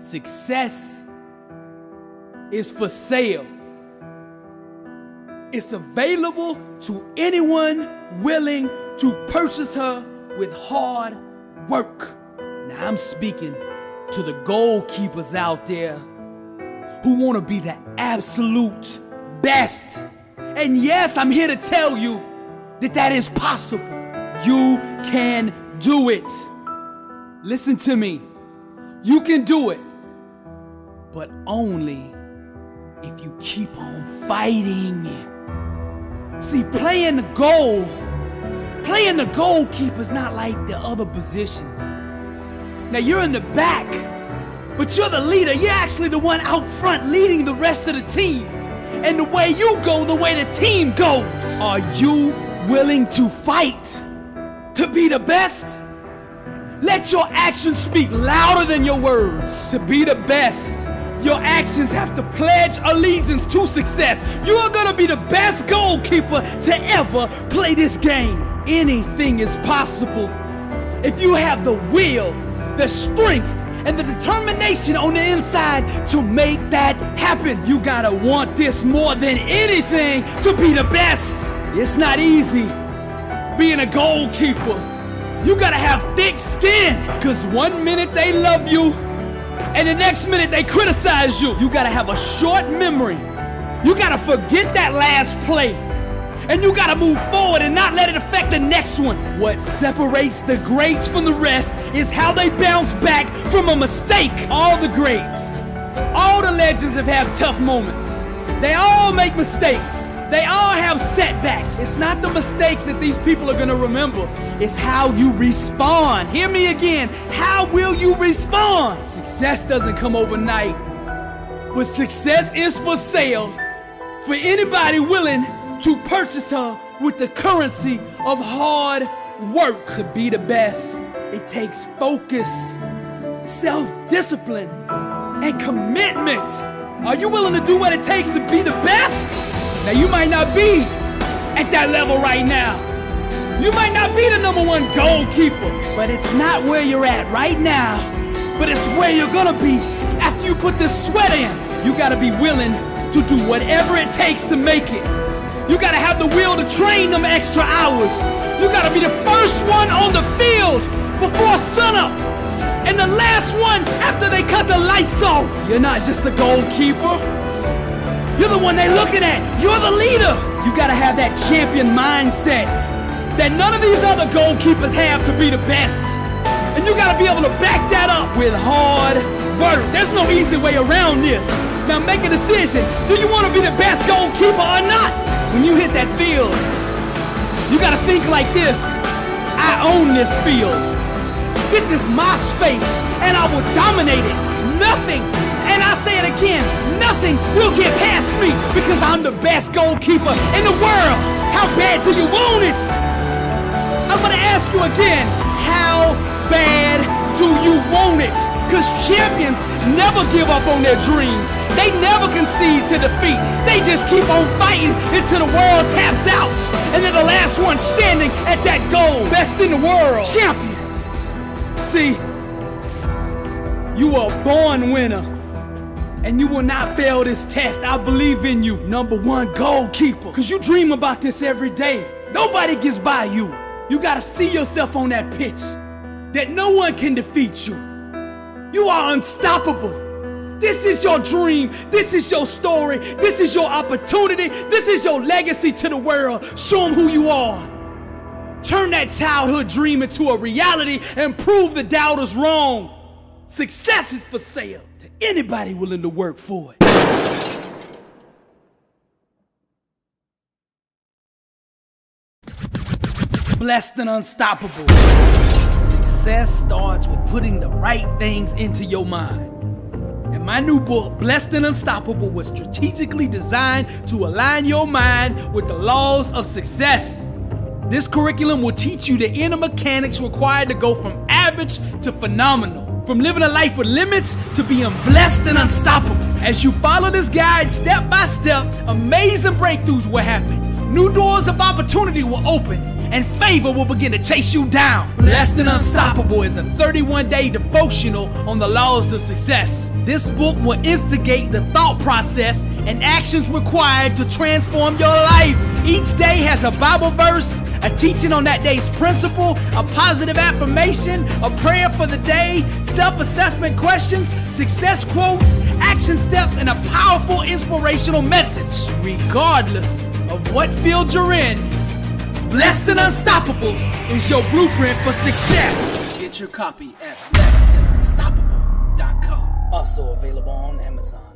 Success is for sale. It's available to anyone willing to purchase her with hard work. Now, I'm speaking to the goalkeepers out there who want to be the absolute best. And yes, I'm here to tell you that that is possible. You can do it. Listen to me. You can do it, but only if you keep on fighting. See, playing the goal, playing the goalkeeper is not like the other positions. Now you're in the back, but you're the leader. You're actually the one out front leading the rest of the team. And the way you go, the way the team goes. Are you willing to fight to be the best? Let your actions speak louder than your words. To be the best, your actions have to pledge allegiance to success. You are gonna be the best goalkeeper to ever play this game. Anything is possible if you have the will, the strength, and the determination on the inside to make that happen. You gotta want this more than anything to be the best. It's not easy being a goalkeeper. You gotta have thick skin, cause one minute they love you, and the next minute they criticize you. You gotta have a short memory. You gotta forget that last play. And you gotta move forward and not let it affect the next one. What separates the greats from the rest is how they bounce back from a mistake. All the greats, all the legends have had tough moments. They all make mistakes. They all have setbacks. It's not the mistakes that these people are gonna remember, it's how you respond. Hear me again. How will you respond? Success doesn't come overnight, but success is for sale for anybody willing to purchase her with the currency of hard work. To be the best, it takes focus, self discipline, and commitment. Are you willing to do what it takes to be the best? Now, you might not be at that level right now. You might not be the number one goalkeeper, but it's not where you're at right now. But it's where you're gonna be after you put the sweat in. You gotta be willing to do whatever it takes to make it. You gotta have the will to train them extra hours. You gotta be the first one on the field before sunup. And the last one after they cut the lights off. You're not just a goalkeeper. You're the one they're looking at. You're the leader. You gotta have that champion mindset that none of these other goalkeepers have to be the best. And you gotta be able to back that up with hard work. There's no easy way around this. Now make a decision. Do you want to be the best goalkeeper or not? When you hit that field, you gotta think like this. I own this field. This is my space, and I will dominate it. Nothing will get past me because I'm the best goalkeeper in the world. How bad do you want it? I'm gonna ask you again, how bad do you want it? Because champions never give up on their dreams. They never concede to defeat. They just keep on fighting until the world taps out. And they're the last one standing at that goal. Best in the world. Champion. See, you are born winner. And you will not fail this test. I believe in you. Number one goalkeeper. Because you dream about this every day. Nobody gets by you. You got to see yourself on that pitch. That no one can defeat you. You are unstoppable. This is your dream. This is your story. This is your opportunity. This is your legacy to the world. Show them who you are. Turn that childhood dream into a reality and prove the doubters wrong. Success is for sale to anybody willing to work for it. Blessed and unstoppable. Success starts with putting the right things into your mind. And my new book, Blessed and Unstoppable, was strategically designed to align your mind with the laws of success. This curriculum will teach you the inner mechanics required to go from average to phenomenal. From living a life with limits to being blessed and unstoppable. As you follow this guide step by step, amazing breakthroughs will happen. New doors of opportunity will open and favor will begin to chase you down. Blessed and Unstoppable is a 31 day devotional on the laws of success. This book will instigate the thought process and actions required to transform your life. Each day has a Bible verse, a teaching on that day's principle, a positive affirmation, a prayer for the day, self assessment questions, success quotes, action steps, and a powerful inspirational message. Regardless of what field you're in, Blessed and Unstoppable is your blueprint for success. Get your copy at blessedandunstoppable.com. Also available on Amazon.